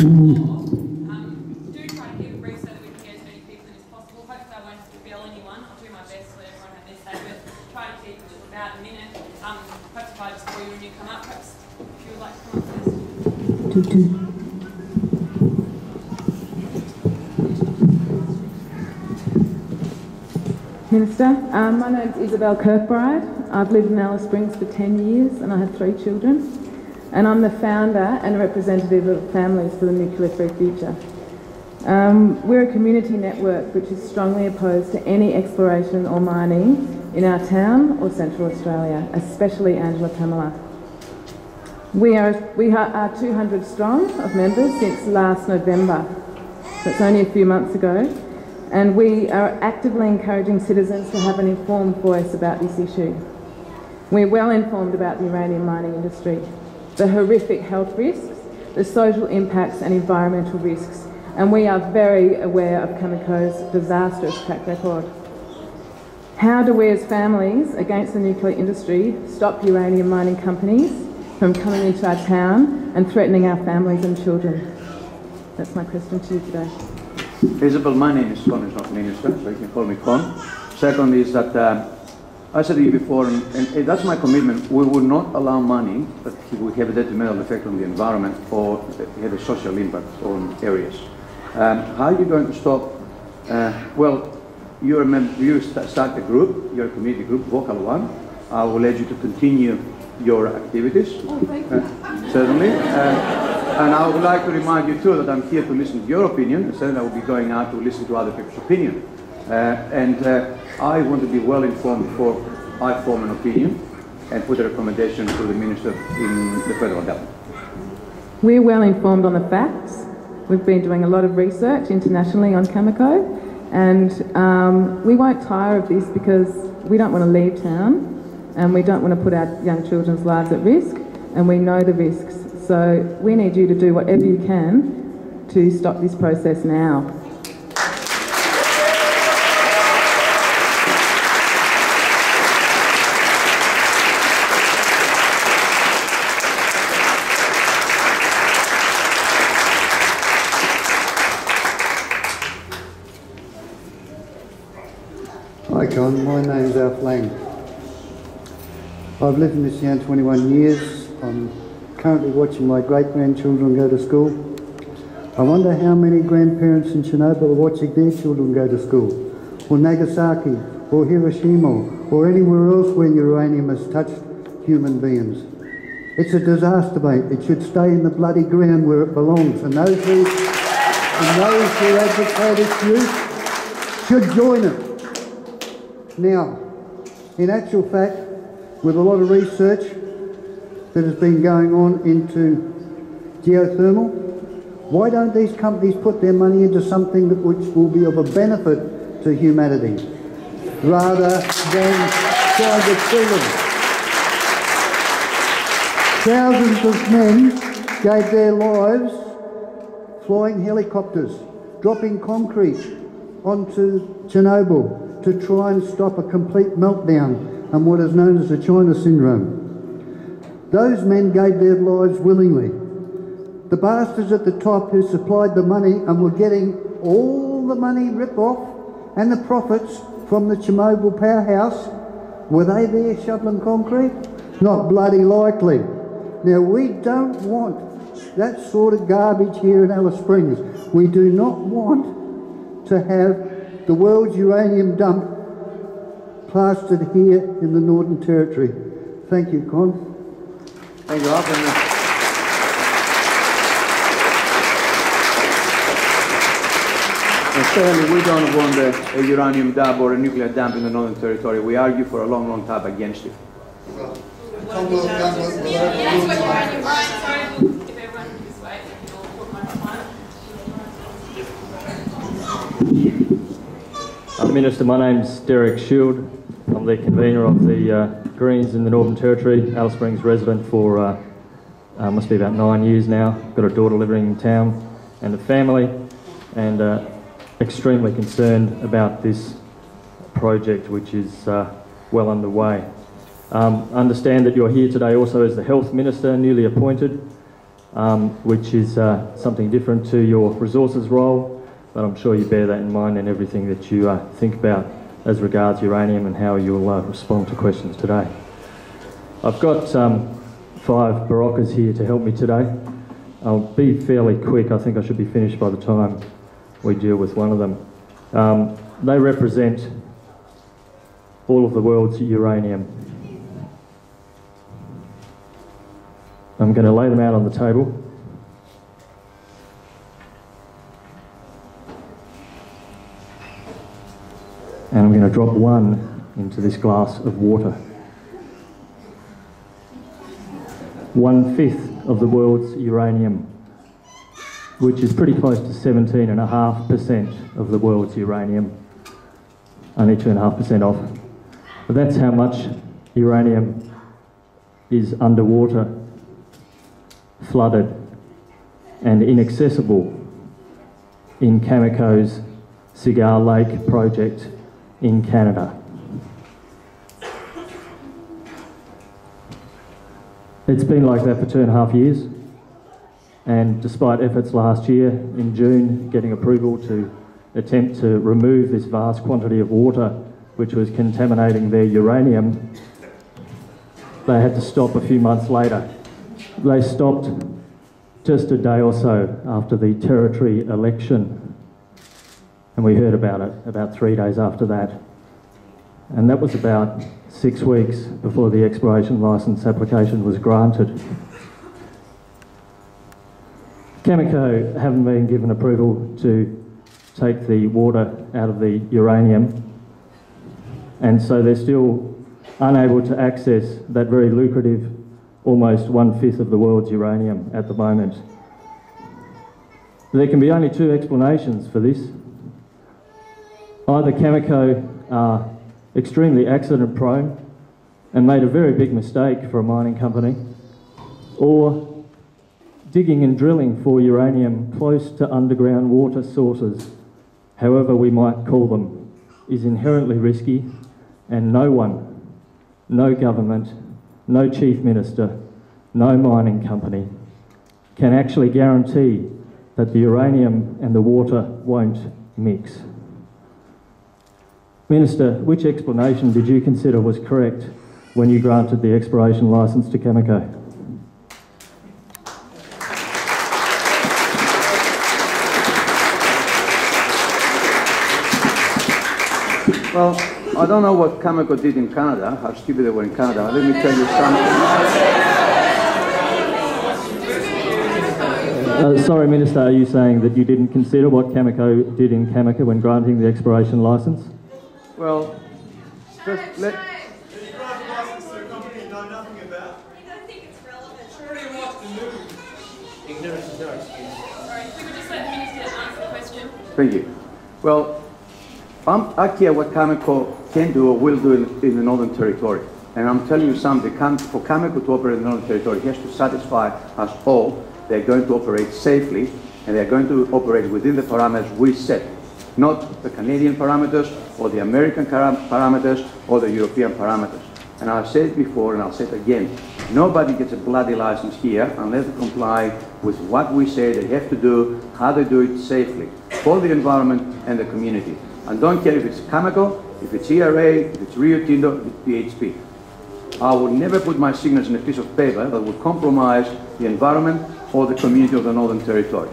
Do try to brief so that we can get as many people in as possible. Hopefully I won't spill anyone. I'll do my best so everyone their say, but try to keep it about a minute. Um, perhaps if I just call you when you come up, perhaps if you would like to come up first. Minister, um, my Isabel Kirkbride. I've lived in Alice Springs for 10 years and I have three children. And I'm the founder and representative of Families for the Nuclear Free Future. Um, we're a community network which is strongly opposed to any exploration or mining in our town or Central Australia, especially Angela Pamela. We are, we are 200 strong of members since last November, so it's only a few months ago and we are actively encouraging citizens to have an informed voice about this issue. We're well informed about the uranium mining industry, the horrific health risks, the social impacts and environmental risks, and we are very aware of Cameco's disastrous track record. How do we as families against the nuclear industry stop uranium mining companies from coming into our town and threatening our families and children? That's my question to you today. Isabel, my name is Kon, is not minister, so you can call me Kon. Second is that uh, I said to you before, and, and that's my commitment, we will not allow money that will have a detrimental effect on the environment or have a social impact on areas. Um, how are you going to stop? Uh, well, you're a you start a group, you're community group, Vocal One. I will urge you to continue your activities. Oh, thank you. Uh, certainly. Uh, and I would like to remind you too that I'm here to listen to your opinion, and certainly I will be going out to listen to other people's opinion. Uh, and uh, I want to be well informed before I form an opinion and put a recommendation to the Minister in the federal government. We're well informed on the facts. We've been doing a lot of research internationally on Cameco, and um, we won't tire of this because we don't want to leave town and we don't want to put our young children's lives at risk, and we know the risks. So we need you to do whatever you can to stop this process now. Kon, my name's Alf Lang. I've lived in this town 21 years. I'm currently watching my great grandchildren go to school. I wonder how many grandparents in Chernobyl are watching their children go to school, or Nagasaki, or Hiroshima, or anywhere else where uranium has touched human beings. It's a disaster, mate. It should stay in the bloody ground where it belongs, and those who, and those who advocate its use should join it. Now, in actual fact, with a lot of research that has been going on into geothermal, why don't these companies put their money into something that which will be of a benefit to humanity rather than kill them? Thousands of men gave their lives flying helicopters, dropping concrete onto Chernobyl to try and stop a complete meltdown and what is known as the China syndrome. Those men gave their lives willingly. The bastards at the top who supplied the money and were getting all the money rip off and the profits from the Chernobyl powerhouse, were they there shoveling concrete? Not bloody likely. Now we don't want that sort of garbage here in Alice Springs. We do not want to have the world's uranium dump plastered here in the Northern Territory. Thank you, Kon. Thank you, Alf. And, certainly we don't want a, a uranium dump or a nuclear dump in the Northern Territory. We argue for a long, long time against it. Yes, we're fine, you're right. Sorry, we'll- if everyone can just wait, you'll put my microphone. Uh, Minister, my name's Derek Shield. I'm the convener of the uh, Greens in the Northern Territory, Alice Springs resident for uh, uh, must be about nine years now. Got a daughter living in town and a family, and uh, extremely concerned about this project, which is uh, well underway. Um, understand that you're here today also as the Health Minister, newly appointed, um, which is uh, something different to your resources role, but I'm sure you bear that in mind in everything that you uh, think about as regards uranium and how you'll uh, respond to questions today. I've got um, five Beroccas here to help me today. I'll be fairly quick. I think I should be finished by the time we deal with one of them. Um, they represent all of the world's uranium. I'm going to lay them out on the table. And I'm going to drop one into this glass of water. One fifth of the world's uranium, which is pretty close to 17.5% of the world's uranium, only 2.5% off. But that's how much uranium is underwater, flooded, and inaccessible in Cameco's Cigar Lake project in Canada. It's been like that for two and a half years, and despite efforts last year in June getting approval to attempt to remove this vast quantity of water which was contaminating their uranium, they had to stop a few months later. They stopped just a day or so after the territory election, and we heard about it about three days after that. And that was about six weeks before the exploration licence application was granted. Cameco haven't been given approval to take the water out of the uranium, and so they're still unable to access that very lucrative, almost one fifth of the world's uranium at the moment. There can be only two explanations for this. Oh, Either Cameco are extremely accident prone and made a very big mistake for a mining company, or digging and drilling for uranium close to underground water sources, however we might call them, is inherently risky and no one, no government, no chief minister, no mining company can actually guarantee that the uranium and the water won't mix. Minister, which explanation did you consider was correct when you granted the exploration licence to Cameco? Well, I don't know what Cameco did in Canada, how stupid they were in Canada. Let me tell you something. Uh, sorry, Minister, are you saying that you didn't consider what Cameco did in Cameco when granting the exploration licence? Well, just let, Did you grant a license to a company you know nothing about? I don't think it's relevant. Pretty much the news. Ignorance is no excuse. Sorry, if we could just let the minister answer the question. Thank you. Well, I'm, I care what Cameco can do or will do in, in the Northern Territory. And I'm telling you something, for Cameco to operate in the Northern Territory, he has to satisfy us all they're going to operate safely and they're going to operate within the parameters we set, not the Canadian parameters or the American parameters or the European parameters. And I've said it before and I'll say it again. Nobody gets a bloody license here unless they comply with what we say they have to do, how they do it safely for the environment and the community. And don't care if it's Cameco, if it's ERA, if it's Rio Tinto, if it's BHP. I would never put my signatures on a piece of paper that would compromise the environment or the community of the Northern Territory.